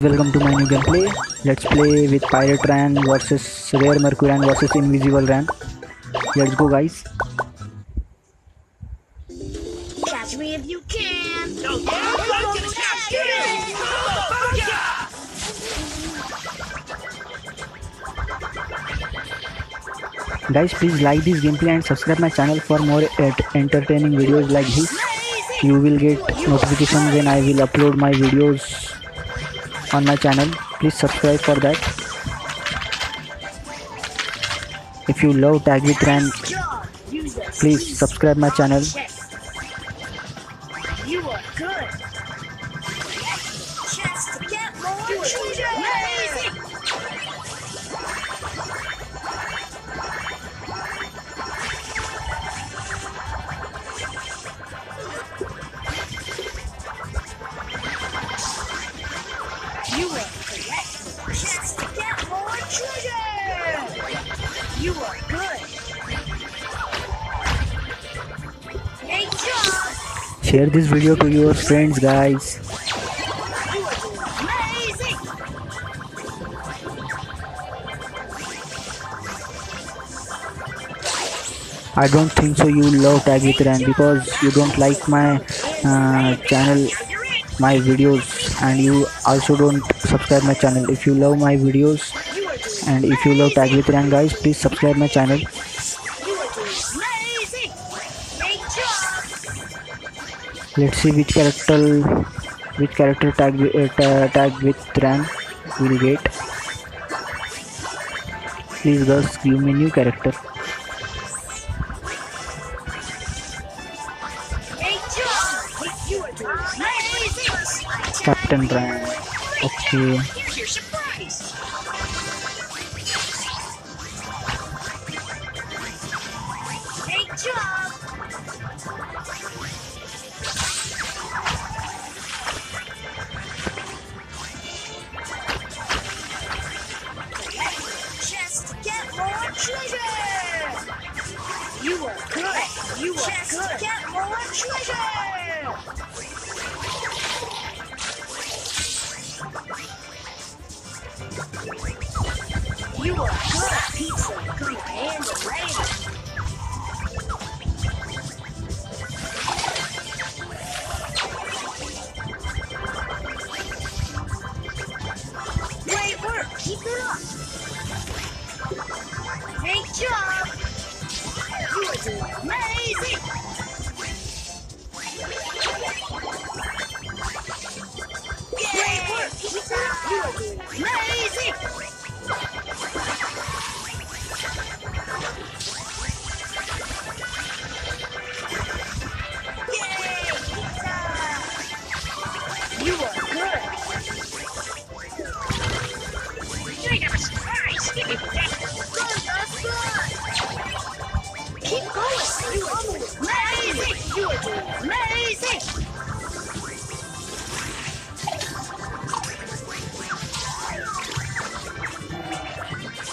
Welcome to my new gameplay. Let's play with Pirate Ryan versus Rare Mercuryan versus Invisible Ryan. Let's go guys. Catch me if you can. No, i'm gonna catch me! Guys please like this gameplay and subscribe my channel for more ent- entertaining videos like this. You will get notification when I will upload my videos on my channel. Please subscribe for that. If you love Tag with Ryan, please subscribe my channel. You are good. Chest to get more You are correct. To get more treasure. You are good. Great job. Share this video to your friends guys. You are doing amazing. I don't think so you love Tag with Ryan because you don't like my uh, channel my videos and you also don't subscribe my channel. If you love my videos and if you love tag with Ryan guys please subscribe my channel. Let's see which character which character tag uh, tag with Ryan will get. Please guys give me new character get more Okay. You are good. You are Chest good. to get more treasure. You are good at pizza, good and ready. Great work, keep it up. Keep going. You are amazing. Amazing.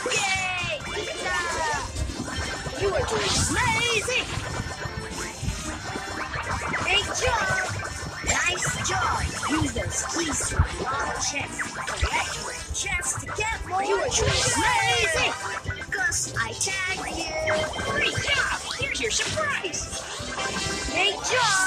Yay! You are doing amazing. Great job. Nice job. Use those keys to. Collect chest to get more. You are amazing. Gus, I tag you. Great job! Here's your surprise! Great job.